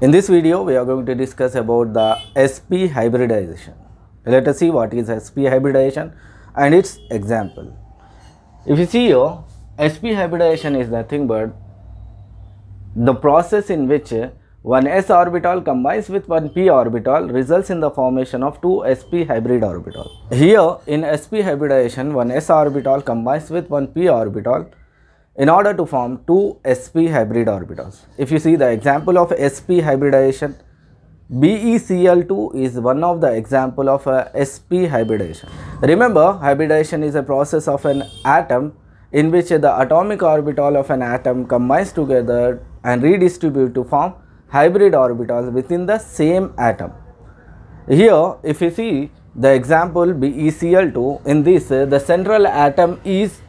In this video, we are going to discuss about the sp hybridization. Let us see what is sp hybridization and its example. If you see here, sp hybridization is nothing but the process in which one s orbital combines with one p orbital results in the formation of two sp hybrid orbitals. Here in sp hybridization, one s orbital combines with one p orbital in order to form two sp hybrid orbitals. If you see the example of sp hybridization, BeCl2 is one of the example of a sp hybridization. Remember, hybridization is a process of an atom in which the atomic orbital of an atom combines together and redistribute to form hybrid orbitals within the same atom. Here, if you see the example BeCl2, in this uh, the central atom is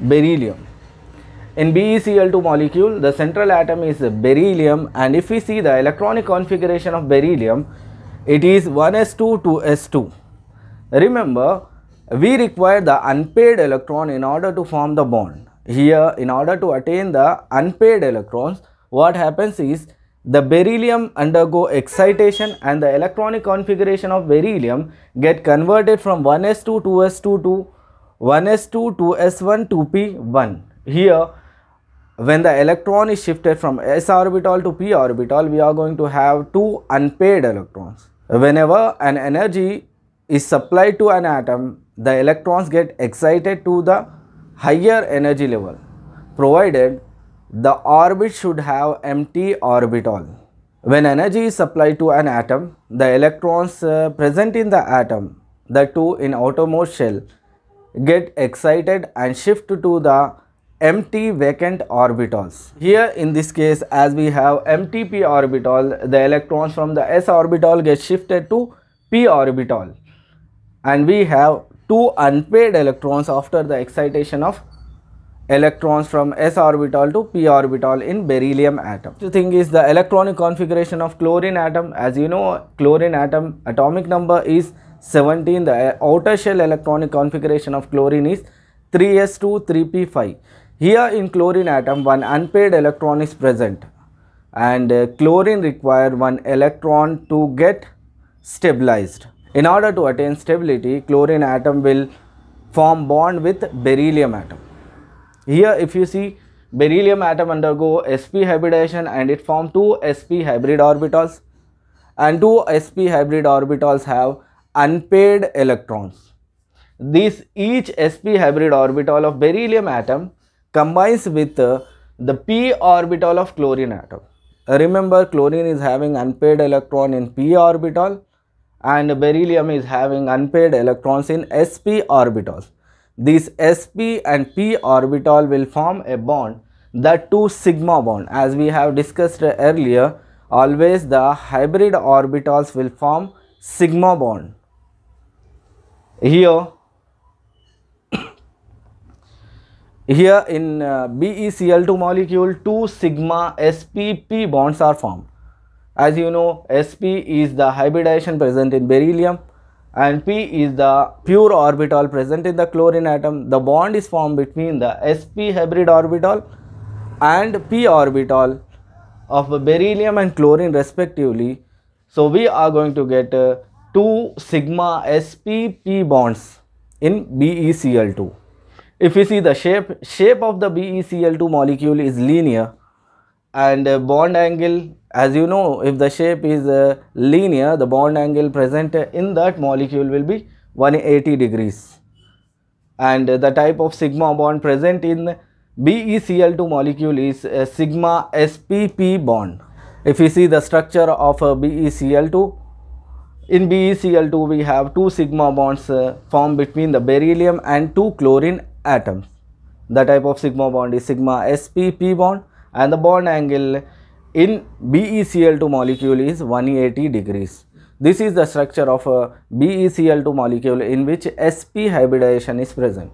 beryllium. In BeCl2 molecule, the central atom is beryllium and if we see the electronic configuration of beryllium, it is 1s2 to s2. Remember, we require the unpaired electron in order to form the bond. Here, in order to attain the unpaired electrons, what happens is the beryllium undergo excitation and the electronic configuration of beryllium get converted from 1s2 to s2 to 1s2 to s1 to p1. Here, when the electron is shifted from s orbital to p orbital, we are going to have two unpaired electrons. Whenever an energy is supplied to an atom, the electrons get excited to the higher energy level, provided the orbit should have empty orbital. When energy is supplied to an atom, the electrons uh, present in the atom, the two in outermost shell, get excited and shift to the empty vacant orbitals. Here in this case as we have empty p orbital, the electrons from the s orbital get shifted to p orbital and we have two unpaired electrons after the excitation of electrons from s orbital to p orbital in beryllium atom. The thing is the electronic configuration of chlorine atom as you know chlorine atom atomic number is 17 the outer shell electronic configuration of chlorine is 3s2 3p5 here in chlorine atom one unpaired electron is present. And uh, chlorine require one electron to get stabilized. In order to attain stability chlorine atom will form bond with beryllium atom. Here if you see beryllium atom undergo sp hybridization and it form two sp hybrid orbitals. And two sp hybrid orbitals have unpaired electrons. This each sp hybrid orbital of beryllium atom combines with uh, the p orbital of chlorine atom. remember chlorine is having unpaired electron in p orbital and beryllium is having unpaired electrons in sp orbitals. These sp and p orbital will form a bond that two sigma bond as we have discussed earlier always the hybrid orbitals will form sigma bond here here in uh, BeCl2 molecule two sigma spp bonds are formed. As you know sp is the hybridization present in beryllium and p is the pure orbital present in the chlorine atom. The bond is formed between the sp hybrid orbital and p orbital of beryllium and chlorine respectively. So we are going to get uh, two sigma spp bonds in BeCl2 if you see the shape shape of the BeCl2 molecule is linear and uh, bond angle as you know if the shape is uh, linear the bond angle present in that molecule will be 180 degrees. And uh, the type of sigma bond present in BeCl2 molecule is a sigma spp bond. If you see the structure of a BeCl2 in BeCl2 we have two sigma bonds uh, formed between the beryllium and two chlorine atoms the type of sigma bond is sigma spp bond and the bond angle in BeCl2 molecule is 180 degrees. This is the structure of a BeCl2 molecule in which sp hybridization is present.